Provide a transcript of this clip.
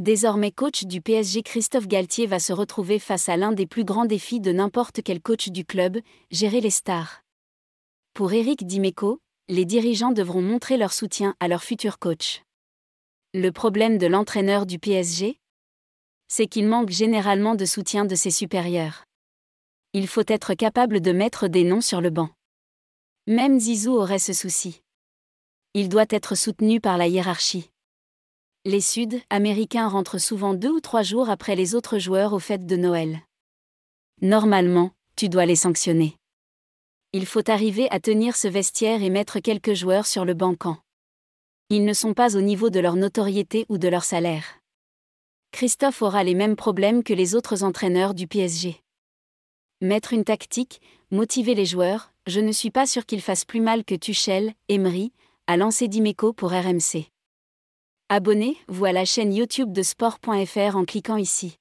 Désormais coach du PSG, Christophe Galtier va se retrouver face à l'un des plus grands défis de n'importe quel coach du club, gérer les stars. Pour Eric Dimeco, les dirigeants devront montrer leur soutien à leur futur coach. Le problème de l'entraîneur du PSG C'est qu'il manque généralement de soutien de ses supérieurs. Il faut être capable de mettre des noms sur le banc. Même Zizou aurait ce souci. Il doit être soutenu par la hiérarchie. Les Sud-Américains rentrent souvent deux ou trois jours après les autres joueurs aux fêtes de Noël. Normalement, tu dois les sanctionner. Il faut arriver à tenir ce vestiaire et mettre quelques joueurs sur le banc Ils ne sont pas au niveau de leur notoriété ou de leur salaire. Christophe aura les mêmes problèmes que les autres entraîneurs du PSG. Mettre une tactique, motiver les joueurs, je ne suis pas sûr qu'il fasse plus mal que Tuchel, Emery, a lancé Dimeco pour RMC. Abonnez-vous à la chaîne YouTube de sport.fr en cliquant ici.